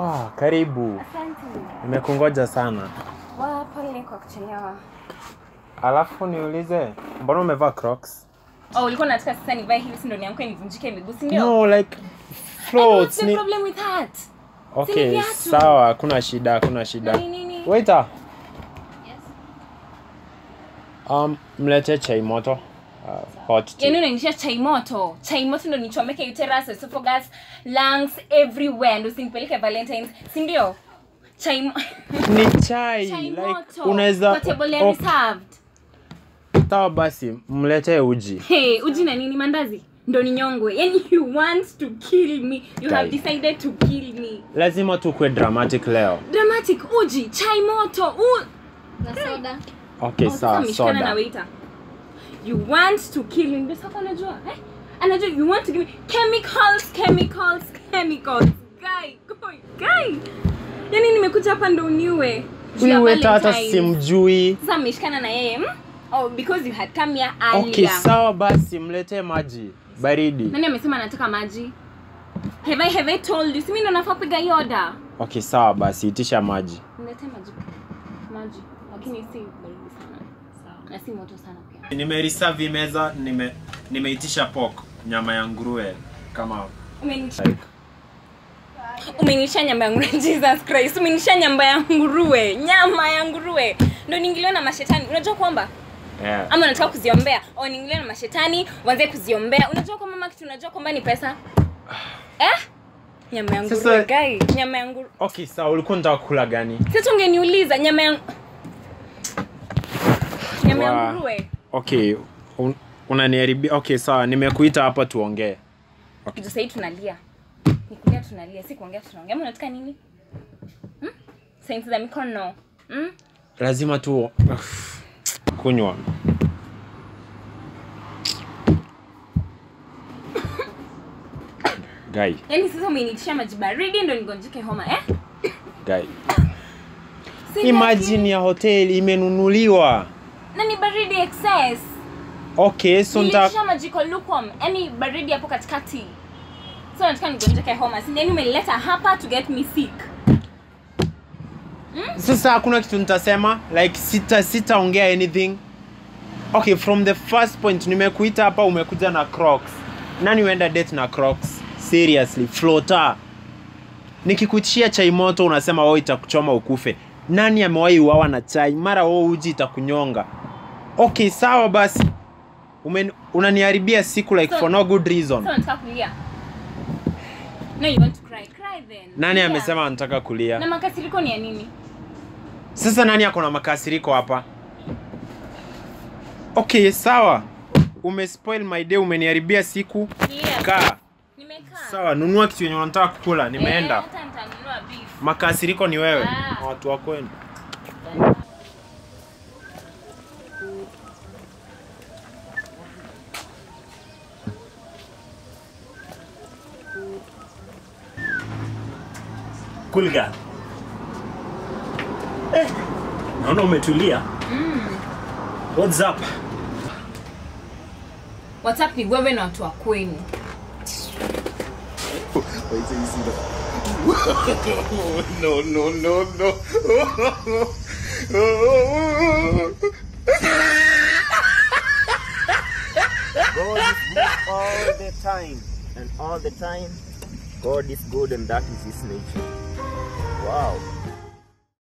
Wow, karibu. Asante. Nimekungoja sana. Wa pole kwa kuchelewa. Alafu niulize, mbona umevaa Crocs? Oh, ulikuwa unataka sasa nivae hivi si ndio niamke nivunjike miguu, si ndio? No, like what's floats the ni problem with that? Okay, sawa, kuna shida, kuna shida. Nini nini? Waiter, Yes. um, mlete chai moto. Uh, hot tea. Yaani chai moto. Chai moto ndo nichomeke uterus, esophagus, lungs everywhere. Ndo usinipeleke Valentine's, si ndio? Chai Ni chai, chai like unaweza sawa basi, mlete uji. Hey, uji na nini mandazi? Ndo ninyongwe. Yani you want to kill me. You have decided to kill me. Lazima tukue dramatic leo. Dramatic uji, chai moto. U na soda Okay, Oh, sawa, soda. na waiter. You want to kill. Sasa anajua. Eh? Anajua you want to give me chemicals, chemicals, chemicals. Guy, guy, guy. Yaani nimekuja hapa ndo uniwe. Hata simjui. Sasa ameshikana na yeye. Hmm? Oh, because you had come here earlier. Okay, sawa basi, mlete maji baridi. Nani amesema anataka maji? Have I, have I told you? Mimi ndo nafaa kupiga hiyo order. Okay, sawa basi, itisha maji. Mlete maji. Maji. Lakini si baridi sana. Na si moto sana pia. Nimereserve meza, nime nimeitisha pork, nyama ya nguruwe kama Umenitisha like Umenisha nyama ya nguruwe jesus christ. Umenisha nyama ya nguruwe nyama ya nguruwe. Ndo niingiliwa na mashetani. Unajua kwamba? Yeah. ama unataka kuziombea? O niingiliwa na mashetani wanze kuziombea. Unajua kwa mama kitu unajua kwamba ni pesa? Eh? Nyama ya nguruwe nyama ya nguruwe Okay, sawa, ulikuwa unataka kula gani? sasa ungeniuliza nyama ya nyama ya Wa- nguruwe Okay, un, unaniharibia. Okay, sawa, nimekuita hapa tuongee. okay. sahii tunalia nikulia tunalia si kuongea tunaongea ama unataka nini hmm? sainsi za mikono hmm? Lazima tu kunywa. gai yaani sasa umenitisha maji baridi ndo nigonjeke homa eh? guy. Si Imagine ya hoteli imenunuliwa. Na ni baridi excess. Okay, so nita nilitisha maji kwa lukewarm. Yani baridi hapo katikati. So nataka nigonjeke homa. Si ndio? umenileta hapa to get me sick. Sasa hakuna kitu nitasema. Like sita sitaongea anything. Okay from the first point nimekuita hapa umekuja na crocs. Nani uenda date na crocs? Seriously flota. Nikikuchia chai moto unasema wewe itakuchoma ukufe. Nani amewahi uawa na chai? Mara wewe uji itakunyonga okay sawa basi. Umen, unaniharibia siku like So- for no good reason. so nataka kulia? No you want to cry. Cry then. Nani Yeah. amesema anataka kulia? Na makasiriko ni ya nini? Sasa nani ako na makasiriko hapa? Okay sawa. Umespoil my day umeniharibia siku. Yeah. kaa. Nimekaa. Sawa nunua kitu yenye unataka kukula. Nimeenda. Eh, makasiriko ni wewe. Ah. watu wa kwenu Cool girl. Eh, naona umetulia. What's up? whatsapp ni wewe na watu wa kwenu No, no, no, no. God is good all the time, and all the time, God is good, and that is His nature. Wow.